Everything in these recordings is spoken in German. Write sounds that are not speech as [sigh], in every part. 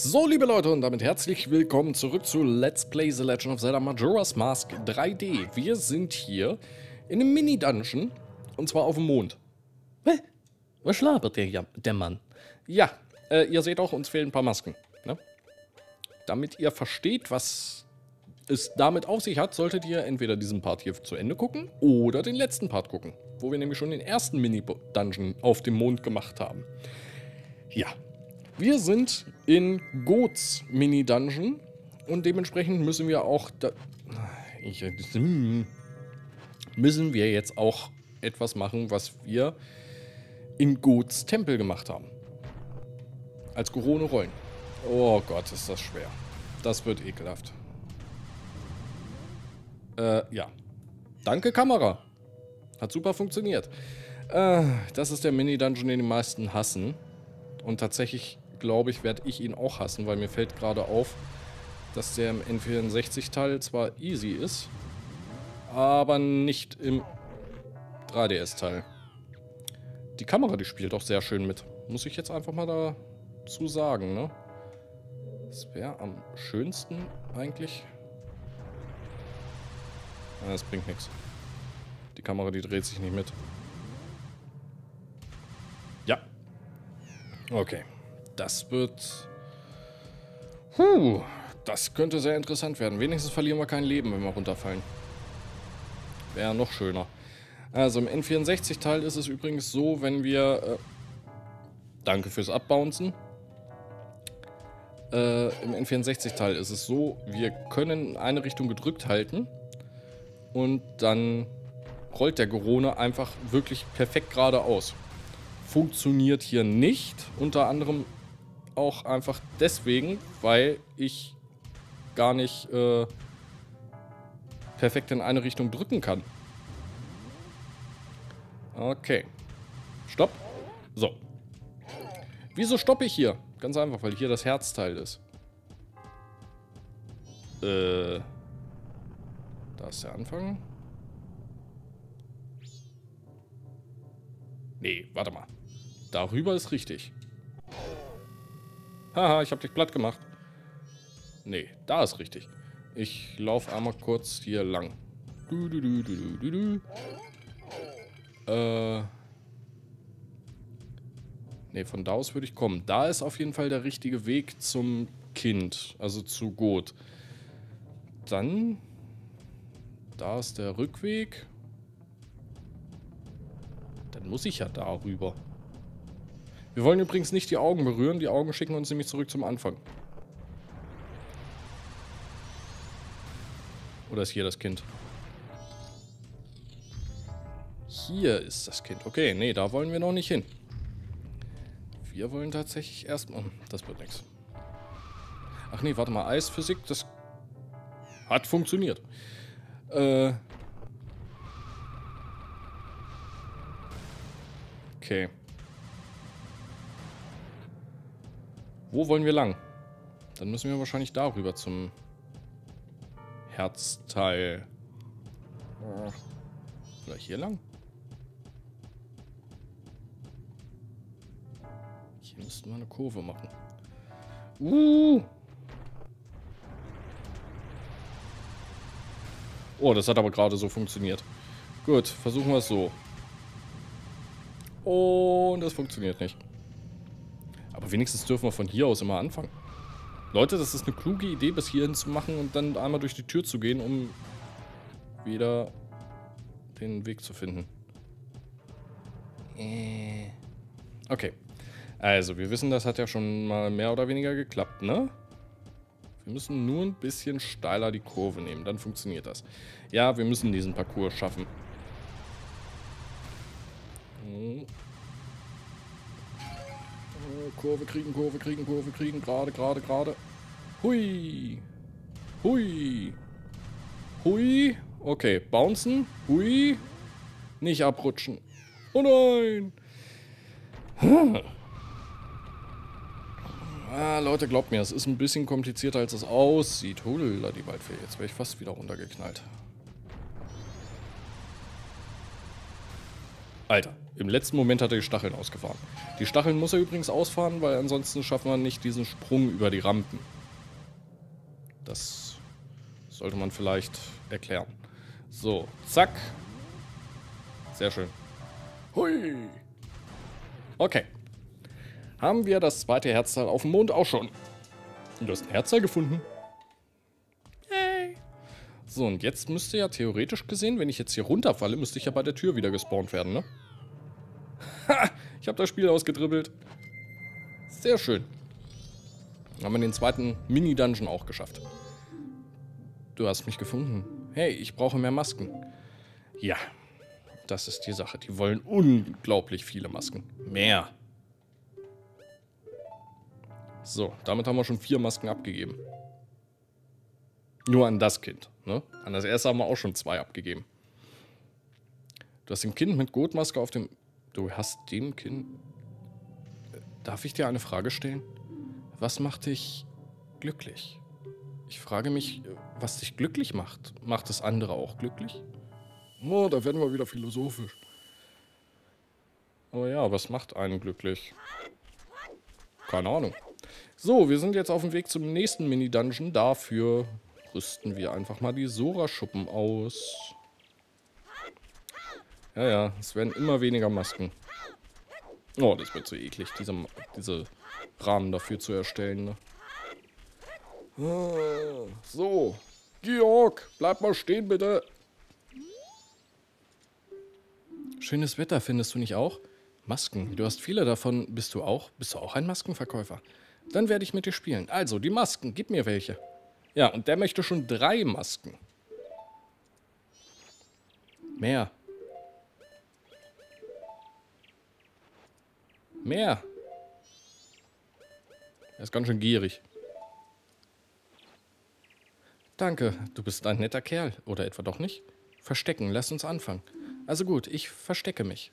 So, liebe Leute, und damit herzlich willkommen zurück zu Let's Play The Legend of Zelda Majora's Mask 3D. Wir sind hier in einem Mini-Dungeon, und zwar auf dem Mond. Hä? Was schlabert der, der Mann? Ja, äh, ihr seht auch, uns fehlen ein paar Masken. Ne? Damit ihr versteht, was es damit auf sich hat, solltet ihr entweder diesen Part hier zu Ende gucken oder den letzten Part gucken, wo wir nämlich schon den ersten Mini-Dungeon auf dem Mond gemacht haben. Ja, wir sind in Goats Mini-Dungeon und dementsprechend müssen wir auch... Ich, müssen wir jetzt auch etwas machen, was wir in Goats Tempel gemacht haben. Als Gorone Rollen. Oh Gott, ist das schwer. Das wird ekelhaft. Äh, ja. Danke, Kamera. Hat super funktioniert. Äh, das ist der Mini-Dungeon, den die meisten hassen. Und tatsächlich glaube ich, werde ich ihn auch hassen, weil mir fällt gerade auf, dass der im N64-Teil zwar easy ist, aber nicht im 3DS-Teil. Die Kamera, die spielt auch sehr schön mit. Muss ich jetzt einfach mal dazu sagen, ne? Das wäre am schönsten eigentlich. Ja, das bringt nichts. Die Kamera, die dreht sich nicht mit. Ja. Okay das wird... Puh, das könnte sehr interessant werden. Wenigstens verlieren wir kein Leben, wenn wir runterfallen. Wäre noch schöner. Also im N64-Teil ist es übrigens so, wenn wir... Äh, danke fürs Abbouncen. Äh, Im N64-Teil ist es so, wir können eine Richtung gedrückt halten und dann rollt der Gorone einfach wirklich perfekt geradeaus. Funktioniert hier nicht, unter anderem auch einfach deswegen, weil ich gar nicht äh, perfekt in eine Richtung drücken kann. Okay. Stopp. So. Wieso stoppe ich hier? Ganz einfach, weil hier das Herzteil ist. Äh. Da ist der Anfang. Nee, warte mal. Darüber ist richtig. Haha, ich hab dich platt gemacht. Nee, da ist richtig. Ich laufe einmal kurz hier lang. Du, du, du, du, du, du. Äh. Nee, von da aus würde ich kommen. Da ist auf jeden Fall der richtige Weg zum Kind. Also zu Got. Dann. Da ist der Rückweg. Dann muss ich ja darüber. Wir wollen übrigens nicht die Augen berühren. Die Augen schicken uns nämlich zurück zum Anfang. Oder ist hier das Kind? Hier ist das Kind. Okay, nee, da wollen wir noch nicht hin. Wir wollen tatsächlich erstmal... Oh, das wird nichts. Ach nee, warte mal. Eisphysik, das hat funktioniert. Äh... Okay. Wo wollen wir lang? Dann müssen wir wahrscheinlich darüber zum Herzteil. Vielleicht hier lang? Hier müssten wir eine Kurve machen. Uh! Oh, das hat aber gerade so funktioniert. Gut, versuchen wir es so. Und das funktioniert nicht. Aber wenigstens dürfen wir von hier aus immer anfangen. Leute, das ist eine kluge Idee, bis hierhin zu machen und dann einmal durch die Tür zu gehen, um wieder den Weg zu finden. Äh. Okay. Also, wir wissen, das hat ja schon mal mehr oder weniger geklappt, ne? Wir müssen nur ein bisschen steiler die Kurve nehmen, dann funktioniert das. Ja, wir müssen diesen Parcours schaffen. Kurve kriegen, Kurve kriegen, Kurve kriegen. Gerade, gerade, gerade. Hui. Hui. Hui. Okay, bouncen. Hui. Nicht abrutschen. Oh nein. Ah, Leute, glaubt mir, es ist ein bisschen komplizierter, als es aussieht. Hulla, die Waldfee. Jetzt wäre ich fast wieder runtergeknallt. Alter, Im letzten Moment hat er die Stacheln ausgefahren. Die Stacheln muss er übrigens ausfahren, weil ansonsten schaffen wir nicht diesen Sprung über die Rampen. Das sollte man vielleicht erklären. So, zack. Sehr schön. Hui. Okay. Haben wir das zweite Herzteil auf dem Mond auch schon. Du hast ein Herzteil gefunden. Yay. So, und jetzt müsste ja theoretisch gesehen, wenn ich jetzt hier runterfalle, müsste ich ja bei der Tür wieder gespawnt werden, ne? Ha! [laughs] Ich habe das Spiel ausgedribbelt. Sehr schön. Haben wir den zweiten Mini-Dungeon auch geschafft. Du hast mich gefunden. Hey, ich brauche mehr Masken. Ja, das ist die Sache. Die wollen unglaublich viele Masken. Mehr. So, damit haben wir schon vier Masken abgegeben. Nur an das Kind. Ne? An das erste haben wir auch schon zwei abgegeben. Du hast dem Kind mit Gotmaske auf dem... Du hast dem Kind... Darf ich dir eine Frage stellen? Was macht dich glücklich? Ich frage mich, was dich glücklich macht. Macht es andere auch glücklich? Oh, da werden wir wieder philosophisch. Oh ja, was macht einen glücklich? Keine Ahnung. So, wir sind jetzt auf dem Weg zum nächsten Mini-Dungeon. Dafür rüsten wir einfach mal die Sora-Schuppen aus. Ja, ja, es werden immer weniger Masken. Oh, das wird so eklig, diese, diese Rahmen dafür zu erstellen. Ne? Ah, so, Georg, bleib mal stehen, bitte. Schönes Wetter, findest du nicht auch? Masken, du hast viele davon. Bist du auch? Bist du auch ein Maskenverkäufer? Dann werde ich mit dir spielen. Also, die Masken, gib mir welche. Ja, und der möchte schon drei Masken. Mehr. Mehr. Er ist ganz schön gierig. Danke, du bist ein netter Kerl. Oder etwa doch nicht? Verstecken, lass uns anfangen. Also gut, ich verstecke mich.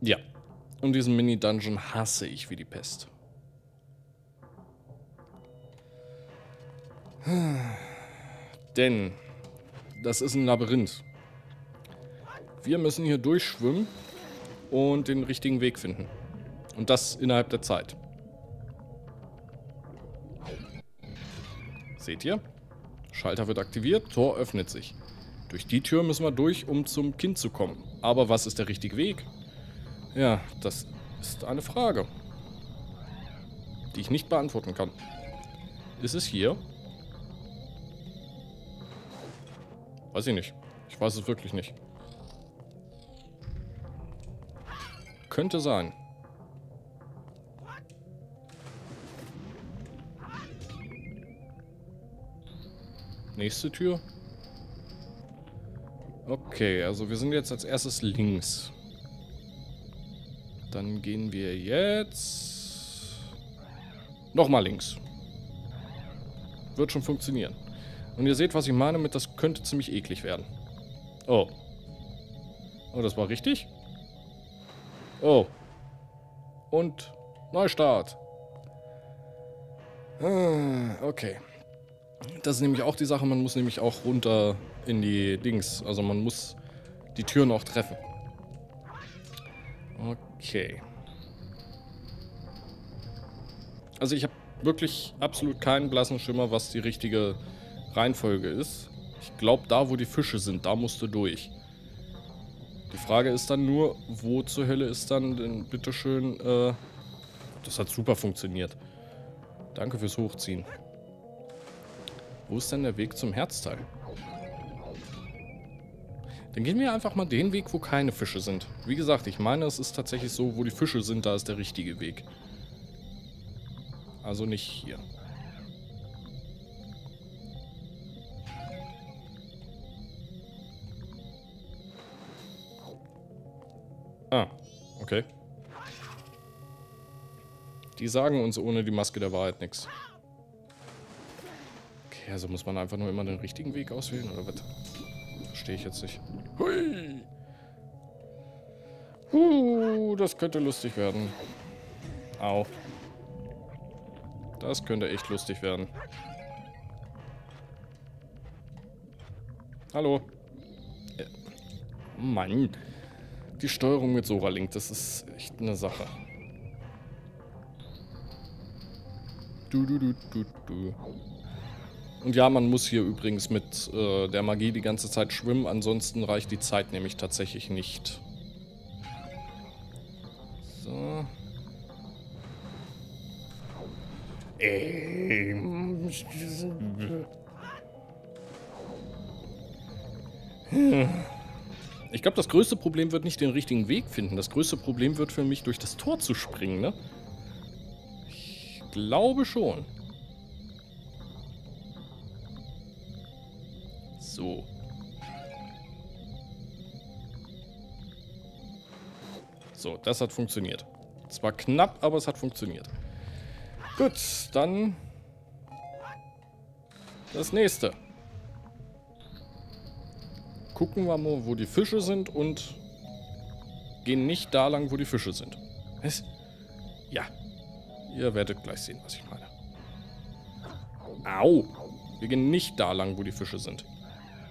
Ja. Und diesen Mini-Dungeon hasse ich wie die Pest. [sighs] Denn das ist ein Labyrinth. Wir müssen hier durchschwimmen und den richtigen Weg finden. Und das innerhalb der Zeit. Seht ihr? Schalter wird aktiviert, Tor öffnet sich. Durch die Tür müssen wir durch, um zum Kind zu kommen. Aber was ist der richtige Weg? Ja, das ist eine Frage, die ich nicht beantworten kann. Ist es hier? Weiß ich nicht. Ich weiß es wirklich nicht. Könnte sein. Nächste Tür. Okay, also wir sind jetzt als erstes links. Dann gehen wir jetzt... Nochmal links. Wird schon funktionieren. Und ihr seht, was ich meine mit, das könnte ziemlich eklig werden. Oh. Oh, das war richtig? Oh. Und Neustart. Ah, okay. Das ist nämlich auch die Sache, man muss nämlich auch runter in die Dings. Also man muss die Türen auch treffen. Okay. Also ich habe wirklich absolut keinen blassen Schimmer, was die richtige Reihenfolge ist. Ich glaube, da wo die Fische sind, da musst du durch. Die Frage ist dann nur, wo zur Hölle ist dann denn bitteschön, äh, das hat super funktioniert. Danke fürs Hochziehen. Wo ist denn der Weg zum Herzteil? Dann gehen wir einfach mal den Weg, wo keine Fische sind. Wie gesagt, ich meine, es ist tatsächlich so, wo die Fische sind, da ist der richtige Weg. Also nicht hier. Ah, okay. Die sagen uns ohne die Maske der Wahrheit nichts. Okay, also muss man einfach nur immer den richtigen Weg auswählen, oder was? Verstehe ich jetzt nicht. Hui! Uh, das könnte lustig werden. Au. Das könnte echt lustig werden. Hallo. Ja. Mann. Die Steuerung mit Sora Link, das ist echt eine Sache. Du, du, du, du, du. Und ja, man muss hier übrigens mit äh, der Magie die ganze Zeit schwimmen, ansonsten reicht die Zeit nämlich tatsächlich nicht. So. Ähm. Ich glaube, das größte Problem wird nicht den richtigen Weg finden. Das größte Problem wird für mich, durch das Tor zu springen, ne? Ich glaube schon. So. So, das hat funktioniert. Es war knapp, aber es hat funktioniert. Gut, dann das nächste. Gucken wir mal, wo die Fische sind und gehen nicht da lang, wo die Fische sind. Was? Ja. Ihr werdet gleich sehen, was ich meine. Au! Wir gehen nicht da lang, wo die Fische sind.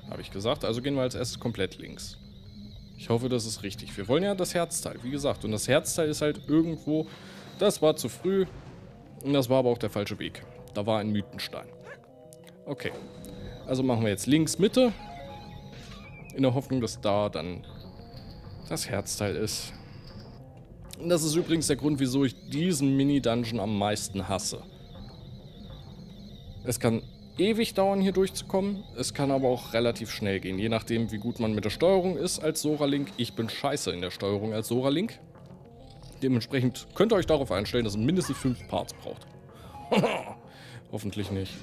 Habe ich gesagt. Also gehen wir als erstes komplett links. Ich hoffe, das ist richtig. Wir wollen ja das Herzteil, wie gesagt. Und das Herzteil ist halt irgendwo... Das war zu früh. Und das war aber auch der falsche Weg. Da war ein Mythenstein. Okay. Also machen wir jetzt links Mitte. In der Hoffnung, dass da dann das Herzteil ist. Und das ist übrigens der Grund, wieso ich diesen Mini-Dungeon am meisten hasse. Es kann ewig dauern, hier durchzukommen. Es kann aber auch relativ schnell gehen, je nachdem, wie gut man mit der Steuerung ist als Sora-Link. Ich bin scheiße in der Steuerung als Sora-Link. Dementsprechend könnt ihr euch darauf einstellen, dass es mindestens fünf Parts braucht. [laughs] Hoffentlich nicht.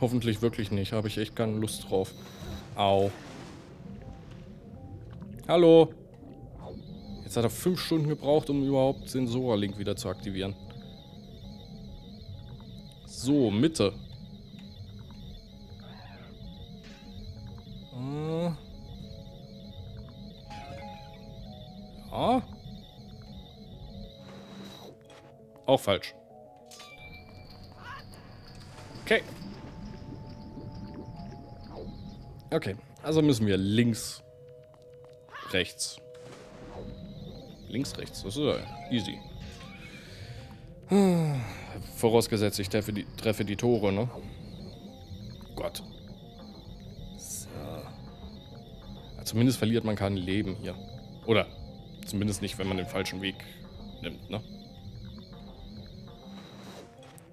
Hoffentlich wirklich nicht. Habe ich echt keine Lust drauf. Au. Hallo. Jetzt hat er fünf Stunden gebraucht, um überhaupt den Sora-Link wieder zu aktivieren. So, Mitte. Äh. Ja. Auch falsch. Okay. Okay, also müssen wir links, rechts. Links, rechts, das ist ja easy. Vorausgesetzt, ich treffe die, treffe die Tore, ne? Gott. So. Ja, zumindest verliert man kein Leben hier. Oder zumindest nicht, wenn man den falschen Weg nimmt, ne?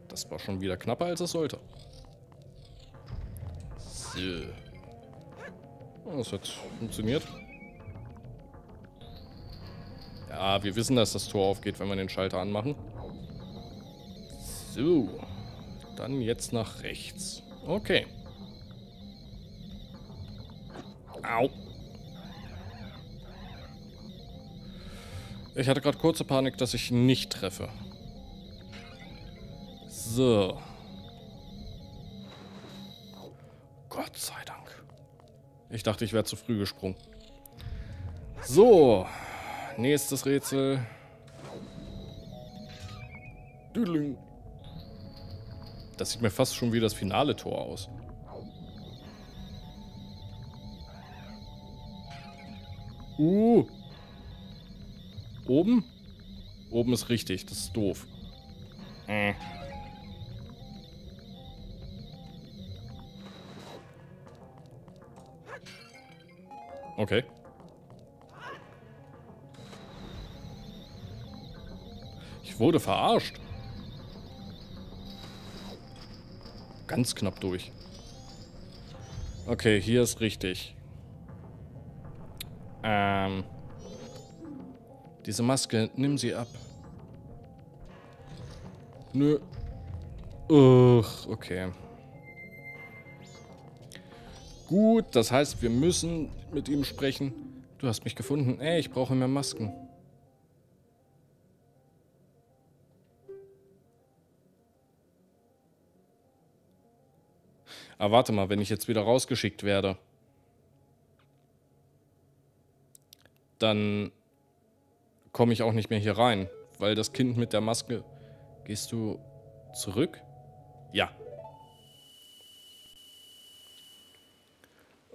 Das war schon wieder knapper, als es sollte. So. Das hat funktioniert. Ja, wir wissen, dass das Tor aufgeht, wenn wir den Schalter anmachen. So. Dann jetzt nach rechts. Okay. Au. Ich hatte gerade kurze Panik, dass ich nicht treffe. So. Gott sei Dank. Ich dachte, ich wäre zu früh gesprungen. So. Nächstes Rätsel. Düdeling. Das sieht mir fast schon wie das finale Tor aus. Uh. Oben? Oben ist richtig, das ist doof. Äh. Okay. Ich wurde verarscht. Ganz knapp durch. Okay, hier ist richtig. Ähm. Diese Maske, nimm sie ab. Nö. Uch, okay. Gut, das heißt, wir müssen mit ihm sprechen. Du hast mich gefunden. Ey, ich brauche mehr Masken. Aber warte mal, wenn ich jetzt wieder rausgeschickt werde, dann komme ich auch nicht mehr hier rein, weil das Kind mit der Maske... Gehst du zurück? Ja.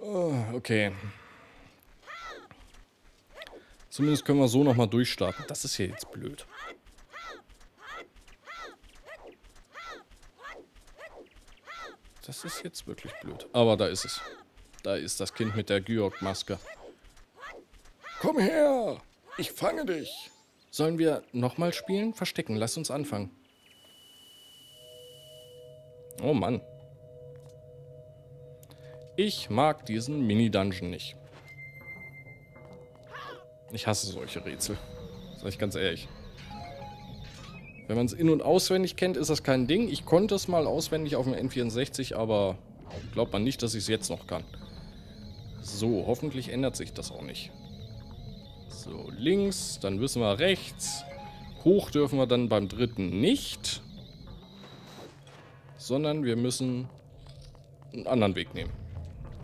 Oh, okay. Zumindest können wir so nochmal durchstarten. Das ist hier jetzt blöd. Das ist jetzt wirklich blöd. Aber da ist es. Da ist das Kind mit der Gyok-Maske. Komm her! Ich fange dich! Sollen wir nochmal spielen? Verstecken. Lass uns anfangen. Oh Mann. Ich mag diesen Mini-Dungeon nicht. Ich hasse solche Rätsel. Sag ich ganz ehrlich. Wenn man es in- und auswendig kennt, ist das kein Ding. Ich konnte es mal auswendig auf dem N64, aber glaubt man nicht, dass ich es jetzt noch kann. So, hoffentlich ändert sich das auch nicht. So, links, dann wissen wir rechts. Hoch dürfen wir dann beim dritten nicht. Sondern wir müssen einen anderen Weg nehmen.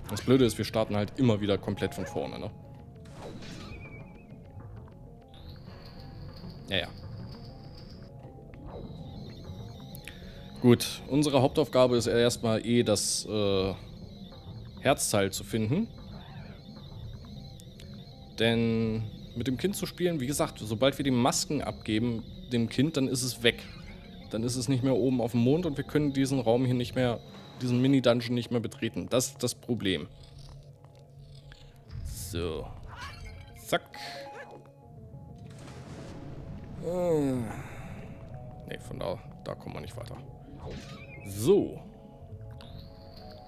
Das Blöde ist, wir starten halt immer wieder komplett von vorne, ne? Ja, ja. Gut, unsere Hauptaufgabe ist erstmal eh das äh, Herzteil zu finden. Denn mit dem Kind zu spielen, wie gesagt, sobald wir die Masken abgeben dem Kind, dann ist es weg. Dann ist es nicht mehr oben auf dem Mond und wir können diesen Raum hier nicht mehr, diesen Mini-Dungeon nicht mehr betreten. Das ist das Problem. So. Zack. Ne, von da, da kommen wir nicht weiter. So.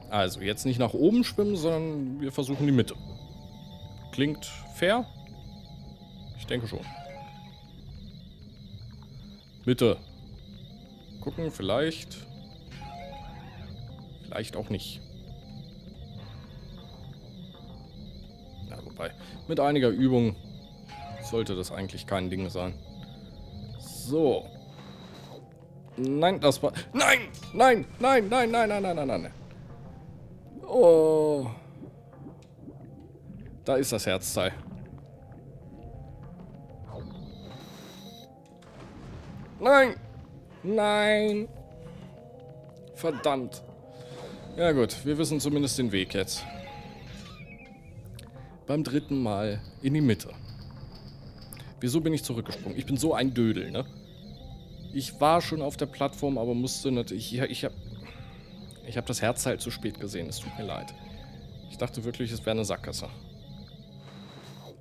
Also, jetzt nicht nach oben schwimmen, sondern wir versuchen die Mitte. Klingt fair? Ich denke schon. Bitte. Gucken, vielleicht. Vielleicht auch nicht. Ja, wobei, mit einiger Übung sollte das eigentlich kein Ding sein. So. Nein, das war... Nein! Nein! Nein! Nein! Nein! Nein! Nein! Nein! Nein! Oh. Da ist das Herzteil. Nein! Nein! Verdammt. Ja gut, wir wissen zumindest den Weg jetzt. Beim dritten Mal in die Mitte. Wieso bin ich zurückgesprungen? Ich bin so ein Dödel, ne? Ich war schon auf der Plattform, aber musste natürlich... Ich, ich habe ich hab das Herzteil zu spät gesehen, es tut mir leid. Ich dachte wirklich, es wäre eine Sackgasse.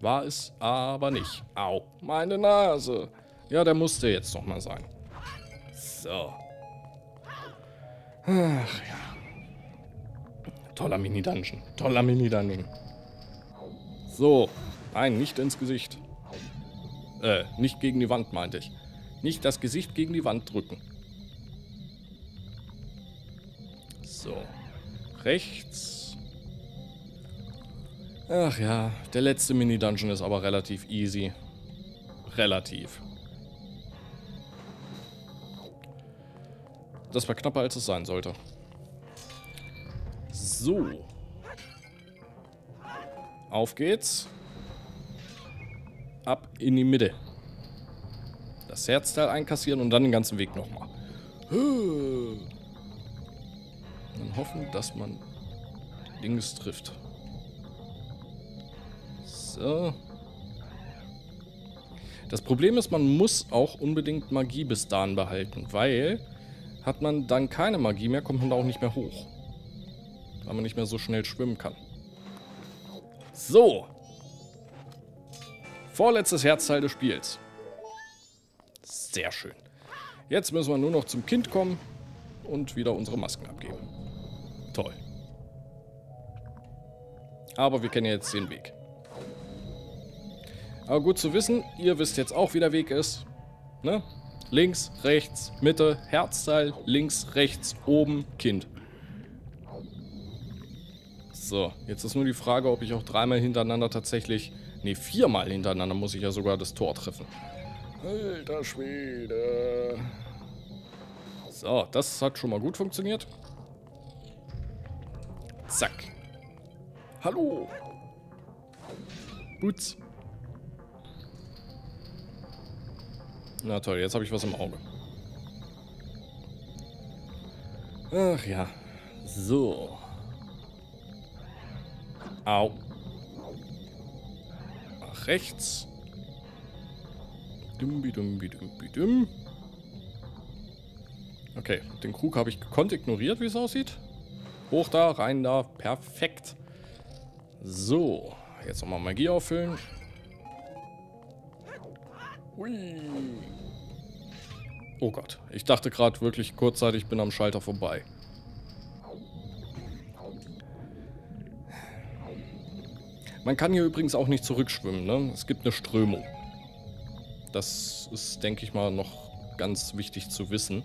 War es aber nicht. Au, meine Nase. Ja, der musste jetzt noch mal sein. So. Ach ja. Toller Mini-Dungeon. Toller Mini-Dungeon. So. Nein, nicht ins Gesicht. Äh, nicht gegen die Wand, meinte ich. Nicht das Gesicht gegen die Wand drücken. So. Rechts. Ach ja, der letzte Mini-Dungeon ist aber relativ easy. Relativ. Das war knapper, als es sein sollte. So. Auf geht's. Ab in die Mitte. Das Herzteil einkassieren und dann den ganzen Weg nochmal. Dann hoffen, dass man Dings trifft. So. Das Problem ist, man muss auch unbedingt Magie bis dahin behalten, weil hat man dann keine Magie mehr, kommt man da auch nicht mehr hoch. Weil man nicht mehr so schnell schwimmen kann. So. Vorletztes Herzteil des Spiels. Sehr schön. Jetzt müssen wir nur noch zum Kind kommen und wieder unsere Masken abgeben. Toll. Aber wir kennen jetzt den Weg. Aber gut zu wissen, ihr wisst jetzt auch, wie der Weg ist. Ne? Links, rechts, Mitte, Herzteil, links, rechts, oben, Kind. So, jetzt ist nur die Frage, ob ich auch dreimal hintereinander tatsächlich... Ne, viermal hintereinander muss ich ja sogar das Tor treffen. Alter Schwede. So, das hat schon mal gut funktioniert. Zack. Hallo. Boots. Na toll, jetzt habe ich was im Auge. Ach ja. So. Au. Nach rechts. Dumbi, dumbi, dumbi, dum. Okay, den Krug habe ich gekonnt ignoriert, wie es aussieht. Hoch da, rein da. Perfekt. So, jetzt nochmal Magie auffüllen. Hui. Oh Gott, ich dachte gerade wirklich kurzzeitig, ich bin am Schalter vorbei. Man kann hier übrigens auch nicht zurückschwimmen, ne? Es gibt eine Strömung. Das ist, denke ich mal, noch ganz wichtig zu wissen.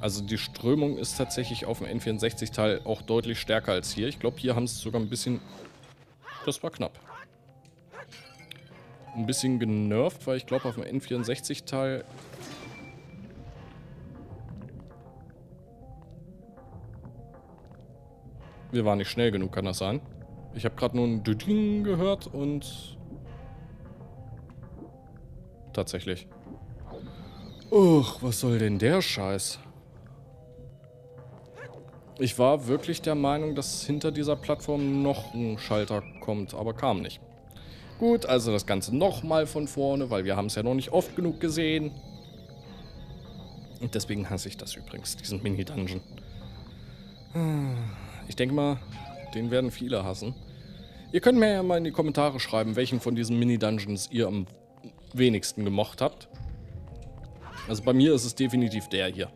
Also die Strömung ist tatsächlich auf dem N64-Teil auch deutlich stärker als hier. Ich glaube, hier haben sie es sogar ein bisschen... Das war knapp. Ein bisschen genervt, weil ich glaube, auf dem N64-Teil... Wir waren nicht schnell genug, kann das sein? Ich habe gerade nur ein Düding gehört und... Tatsächlich. Uch, was soll denn der Scheiß? Ich war wirklich der Meinung, dass hinter dieser Plattform noch ein Schalter kommt, aber kam nicht. Gut, also das Ganze nochmal von vorne, weil wir haben es ja noch nicht oft genug gesehen. Und deswegen hasse ich das übrigens, diesen Mini-Dungeon. Ich denke mal, den werden viele hassen. Ihr könnt mir ja mal in die Kommentare schreiben, welchen von diesen Mini-Dungeons ihr am wenigsten gemocht habt. Also bei mir ist es definitiv der hier.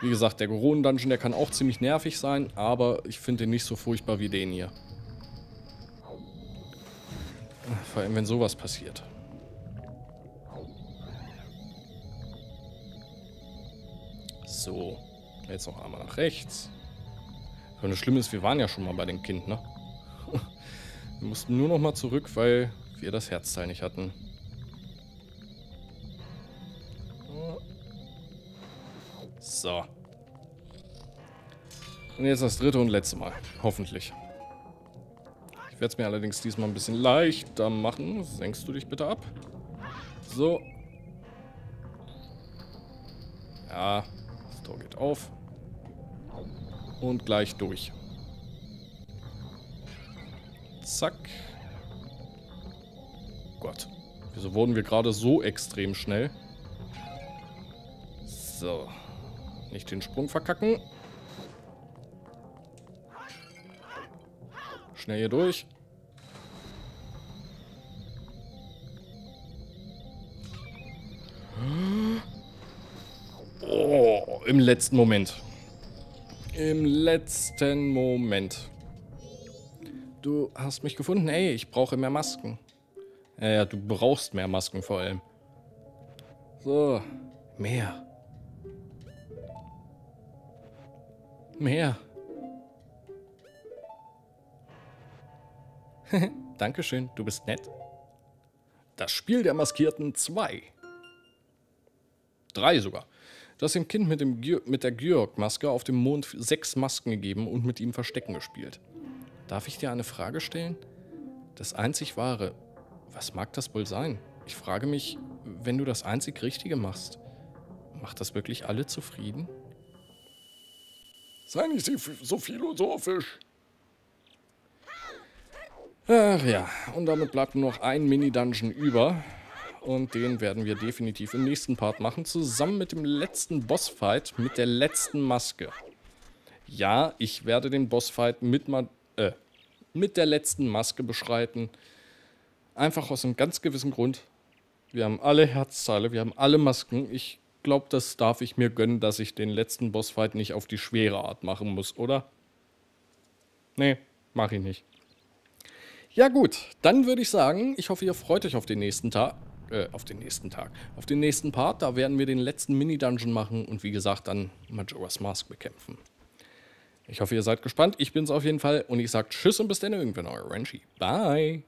Wie gesagt, der Goronen-Dungeon, der kann auch ziemlich nervig sein, aber ich finde den nicht so furchtbar wie den hier. Vor allem, wenn sowas passiert. So. Jetzt noch einmal nach rechts. Und das Schlimme ist, wir waren ja schon mal bei dem Kind, ne? [laughs] wir mussten nur noch mal zurück, weil wir das Herzteil nicht hatten. So. Und jetzt das dritte und letzte Mal. Hoffentlich. Ich werde es mir allerdings diesmal ein bisschen leichter machen. Senkst du dich bitte ab? So. Ja, das Tor geht auf. Und gleich durch. Zack. Gott. Wieso wurden wir gerade so extrem schnell? So. Nicht den Sprung verkacken. Schnell hier durch. Oh, im letzten Moment. Im letzten Moment. Du hast mich gefunden. Ey, ich brauche mehr Masken. Ja, ja, du brauchst mehr Masken vor allem. So, mehr. Mehr. [laughs] Dankeschön, du bist nett. Das Spiel der Maskierten 2. Drei sogar. Du hast dem Kind mit, dem, mit der Georg-Maske auf dem Mond sechs Masken gegeben und mit ihm Verstecken gespielt. Darf ich dir eine Frage stellen? Das einzig wahre, was mag das wohl sein? Ich frage mich, wenn du das einzig Richtige machst, macht das wirklich alle zufrieden? Sei nicht so philosophisch. Ach ja, und damit bleibt nur noch ein Mini-Dungeon über. Und den werden wir definitiv im nächsten Part machen, zusammen mit dem letzten Bossfight mit der letzten Maske. Ja, ich werde den Bossfight mit, äh, mit der letzten Maske beschreiten. Einfach aus einem ganz gewissen Grund. Wir haben alle Herzteile, wir haben alle Masken. Ich glaube, das darf ich mir gönnen, dass ich den letzten Bossfight nicht auf die schwere Art machen muss, oder? Nee, mach ich nicht. Ja gut, dann würde ich sagen, ich hoffe, ihr freut euch auf den nächsten Tag. Äh, auf den nächsten Tag. Auf den nächsten Part, da werden wir den letzten Mini-Dungeon machen und wie gesagt dann Majora's Mask bekämpfen. Ich hoffe, ihr seid gespannt. Ich bin's auf jeden Fall und ich sage Tschüss und bis dann irgendwann, euer Renchi. Bye.